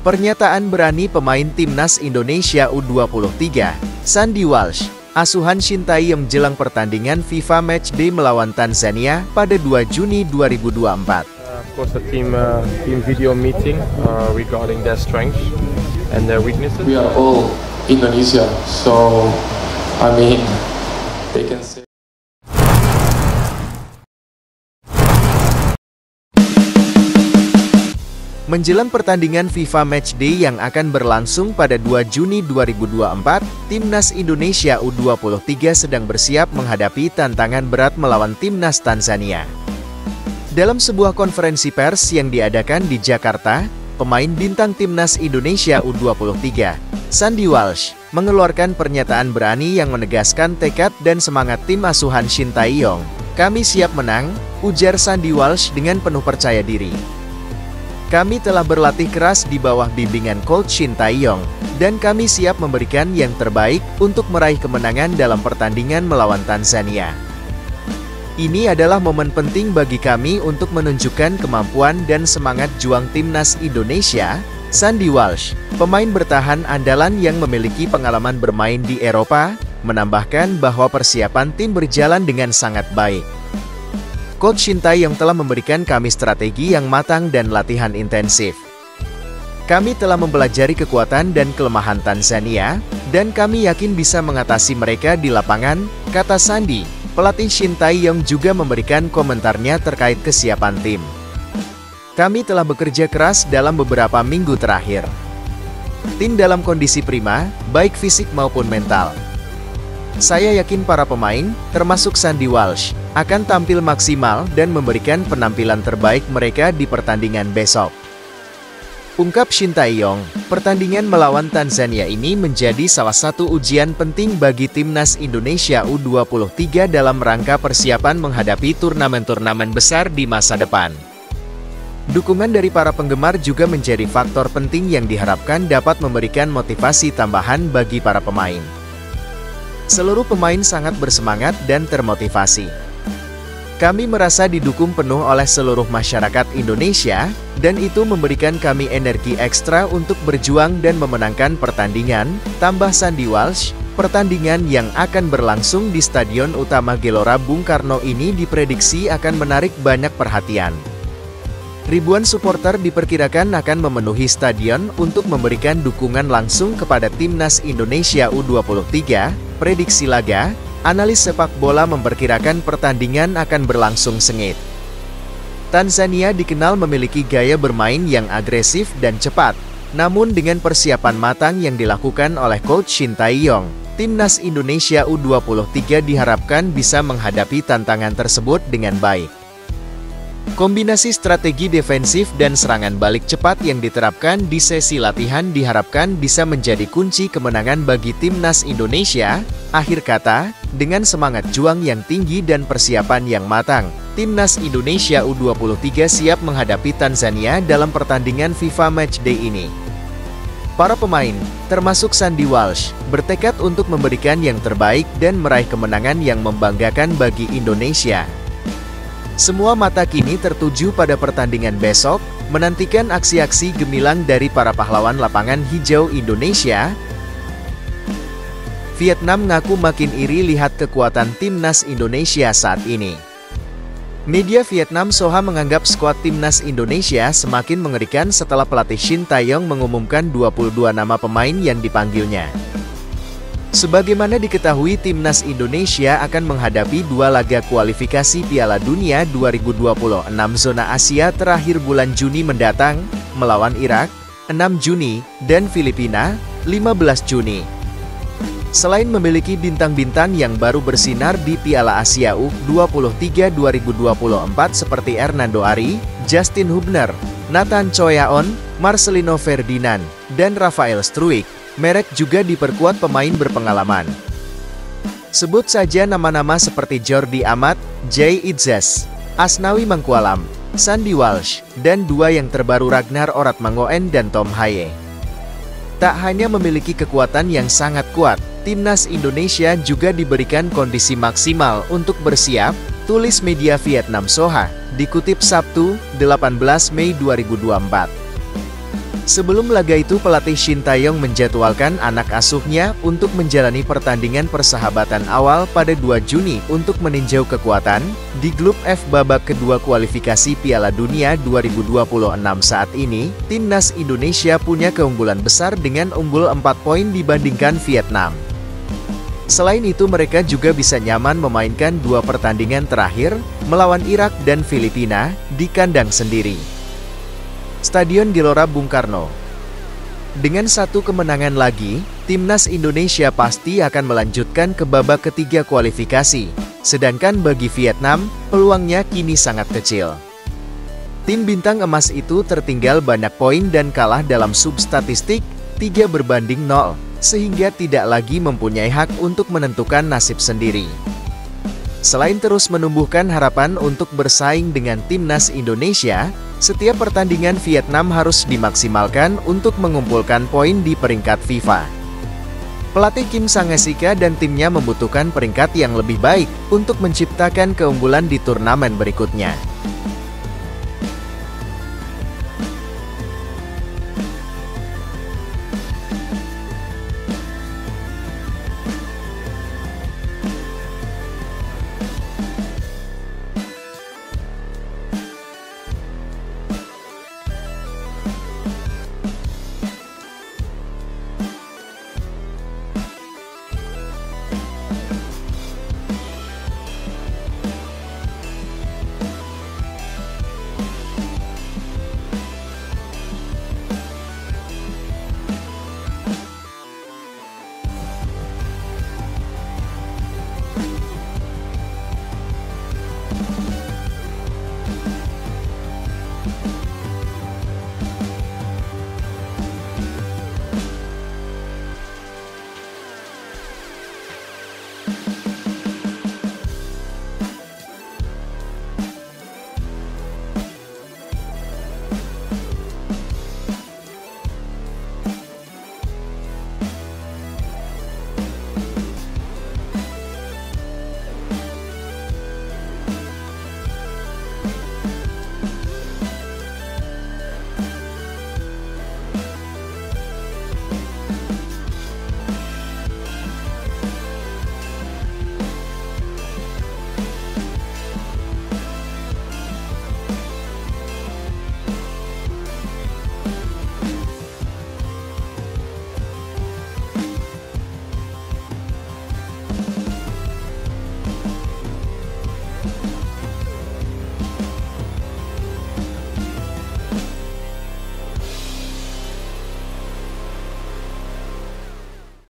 Pernyataan berani pemain timnas Indonesia U23, Sandy Walsh, asuhan Sintayong jelang pertandingan FIFA Matchday melawan Tanzania pada 2 Juni 2024. Uh, of course, a team uh, team video meeting uh, regarding their strengths and their weaknesses. We are all Indonesia, so I mean, they can say. Menjelang pertandingan FIFA Matchday yang akan berlangsung pada 2 Juni 2024, Timnas Indonesia U23 sedang bersiap menghadapi tantangan berat melawan Timnas Tanzania. Dalam sebuah konferensi pers yang diadakan di Jakarta, pemain bintang Timnas Indonesia U23, Sandy Walsh, mengeluarkan pernyataan berani yang menegaskan tekad dan semangat tim asuhan Shin Tae-yong. Kami siap menang, ujar Sandy Walsh dengan penuh percaya diri. Kami telah berlatih keras di bawah bimbingan Coach Shin Tae-yong, dan kami siap memberikan yang terbaik untuk meraih kemenangan dalam pertandingan melawan Tanzania. Ini adalah momen penting bagi kami untuk menunjukkan kemampuan dan semangat juang timnas Indonesia, Sandy Walsh, pemain bertahan andalan yang memiliki pengalaman bermain di Eropa, menambahkan bahwa persiapan tim berjalan dengan sangat baik. Coach yang telah memberikan kami strategi yang matang dan latihan intensif. Kami telah mempelajari kekuatan dan kelemahan Tanzania, dan kami yakin bisa mengatasi mereka di lapangan, kata Sandi. Pelatih Shin Tae-yong juga memberikan komentarnya terkait kesiapan tim. Kami telah bekerja keras dalam beberapa minggu terakhir. Tim dalam kondisi prima, baik fisik maupun mental. Saya yakin para pemain, termasuk Sandy Walsh, akan tampil maksimal dan memberikan penampilan terbaik mereka di pertandingan besok. Ungkap Shin Tae-yong, pertandingan melawan Tanzania ini menjadi salah satu ujian penting bagi timnas Indonesia U23 dalam rangka persiapan menghadapi turnamen-turnamen besar di masa depan. Dukungan dari para penggemar juga menjadi faktor penting yang diharapkan dapat memberikan motivasi tambahan bagi para pemain. Seluruh pemain sangat bersemangat dan termotivasi. Kami merasa didukung penuh oleh seluruh masyarakat Indonesia, dan itu memberikan kami energi ekstra untuk berjuang dan memenangkan pertandingan, tambah Sandy Walsh, pertandingan yang akan berlangsung di Stadion Utama Gelora Bung Karno ini diprediksi akan menarik banyak perhatian. Ribuan supporter diperkirakan akan memenuhi stadion untuk memberikan dukungan langsung kepada Timnas Indonesia U23, prediksi laga, Analis sepak bola memperkirakan pertandingan akan berlangsung sengit. Tanzania dikenal memiliki gaya bermain yang agresif dan cepat, namun dengan persiapan matang yang dilakukan oleh Coach Shin Tae-yong, timnas Indonesia U23 diharapkan bisa menghadapi tantangan tersebut dengan baik. Kombinasi strategi defensif dan serangan balik cepat yang diterapkan di sesi latihan diharapkan bisa menjadi kunci kemenangan bagi timnas Indonesia. Akhir kata, dengan semangat juang yang tinggi dan persiapan yang matang, timnas Indonesia U23 siap menghadapi Tanzania dalam pertandingan FIFA Matchday ini. Para pemain, termasuk Sandy Walsh, bertekad untuk memberikan yang terbaik dan meraih kemenangan yang membanggakan bagi Indonesia. Semua mata kini tertuju pada pertandingan besok, menantikan aksi-aksi gemilang dari para pahlawan lapangan hijau Indonesia. Vietnam ngaku makin iri lihat kekuatan timnas Indonesia saat ini. Media Vietnam Soha menganggap skuad timnas Indonesia semakin mengerikan setelah pelatih Shin Taeyong mengumumkan 22 nama pemain yang dipanggilnya. Sebagaimana diketahui timnas Indonesia akan menghadapi dua laga kualifikasi Piala Dunia 2026 zona Asia terakhir bulan Juni mendatang, melawan Irak, 6 Juni, dan Filipina, 15 Juni. Selain memiliki bintang-bintang yang baru bersinar di Piala Asia U23 2024 seperti Hernando Ari, Justin Hubner, Nathan Choyaon, Marcelino Ferdinand, dan Rafael Struik, Merek juga diperkuat pemain berpengalaman. Sebut saja nama-nama seperti Jordi Amat, Jay Itzes, Asnawi Mangkualam, Sandy Walsh, dan dua yang terbaru Ragnar Orat Mangoen dan Tom Haye. Tak hanya memiliki kekuatan yang sangat kuat, timnas Indonesia juga diberikan kondisi maksimal untuk bersiap, tulis media Vietnam Soha, dikutip Sabtu, 18 Mei 2024. Sebelum laga itu pelatih Shin Taeyong menjadwalkan anak asuhnya untuk menjalani pertandingan persahabatan awal pada 2 Juni untuk meninjau kekuatan di grup F babak kedua kualifikasi Piala Dunia 2026 saat ini, timnas Indonesia punya keunggulan besar dengan unggul 4 poin dibandingkan Vietnam. Selain itu mereka juga bisa nyaman memainkan dua pertandingan terakhir melawan Irak dan Filipina di kandang sendiri. Stadion Gelora Bung Karno. Dengan satu kemenangan lagi, timnas Indonesia pasti akan melanjutkan ke babak ketiga kualifikasi. Sedangkan bagi Vietnam, peluangnya kini sangat kecil. Tim bintang emas itu tertinggal banyak poin dan kalah dalam substatistik 3 berbanding 0, sehingga tidak lagi mempunyai hak untuk menentukan nasib sendiri. Selain terus menumbuhkan harapan untuk bersaing dengan timnas Indonesia, setiap pertandingan Vietnam harus dimaksimalkan untuk mengumpulkan poin di peringkat FIFA. Pelatih Kim Sangasika dan timnya membutuhkan peringkat yang lebih baik untuk menciptakan keunggulan di turnamen berikutnya.